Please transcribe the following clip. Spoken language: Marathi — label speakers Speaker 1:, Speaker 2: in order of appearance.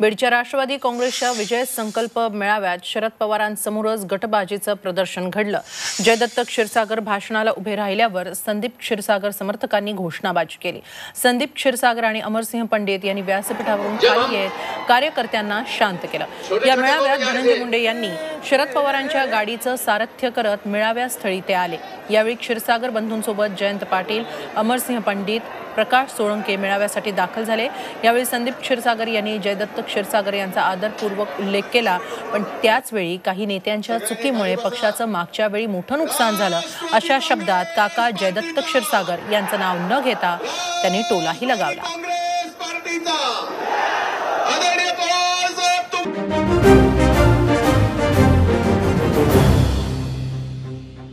Speaker 1: बीडच्या राष्ट्रवादी काँग्रेसच्या विजय संकल्प मेळाव्यात शरद पवारांसमोरच गटबाजीचं प्रदर्शन घडलं. जयदत्त क्षीरसागर भाषणाला उभे राहिल्यावर संदीप क्षीरसागर समर्थकांनी घोषणाबाजी केली. संदीप क्षीरसागर आणि अमरसिंह पंडित यांनी व्यासपीठावरून खाली येत कार्यकर्त्यांना शांत केलं. या मेळाव्यात धनंजय मुंडे यांनी शरद पवारांच्या गाडीचं सारथ्य करत मेळाव्यास्थळी ते आले. यावेळी क्षीरसागर बंधूंसोबत जयंत पाटील अमरसिंह पंडित प्रकाश सोळंके मेळाव्यासाठी दाखल झाले. यावेळी संदीप क्षीरसागर यांनी जयदत्त क्षीरसागर यांचा आदरपूर्वक उल्लेख केला. पण त्याचवेळी काही नेत्यांच्या चुकीमुळे पक्षाचं मागच्या वेळी मोठं नुकसान झालं. अशा शब्दात काका जयदत्त क्षीरसागर यांचं नाव न घेता त्यांनी टोलाही लगावला.